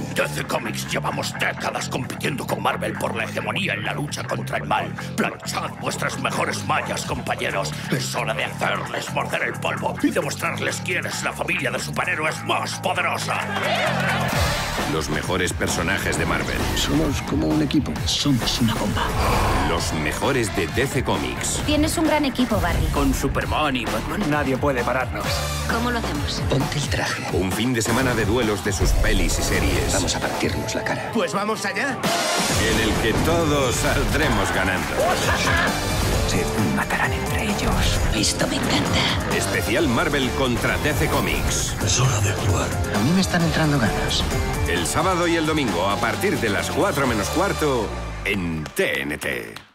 En DC Comics llevamos décadas compitiendo con Marvel por la hegemonía en la lucha contra el mal. Planchad vuestras mejores mallas, compañeros. Es hora de hacerles morder el polvo y demostrarles quién es la familia de superhéroes más poderosa. Los mejores personajes de Marvel. Somos como un equipo. Somos una bomba. Los mejores de DC Comics. Tienes un gran equipo, Barry. Con Superman y Batman. Nadie puede pararnos. ¿Cómo lo hacemos? Ponte el traje. Un fin de semana de duelos de sus pelis y series. Vamos a partirnos la cara. Pues vamos allá. En el que todos saldremos ganando. Ellos. Esto me encanta. Especial Marvel contra DC Comics. Es hora de actuar. A mí me están entrando ganas. El sábado y el domingo a partir de las 4 menos cuarto en TNT.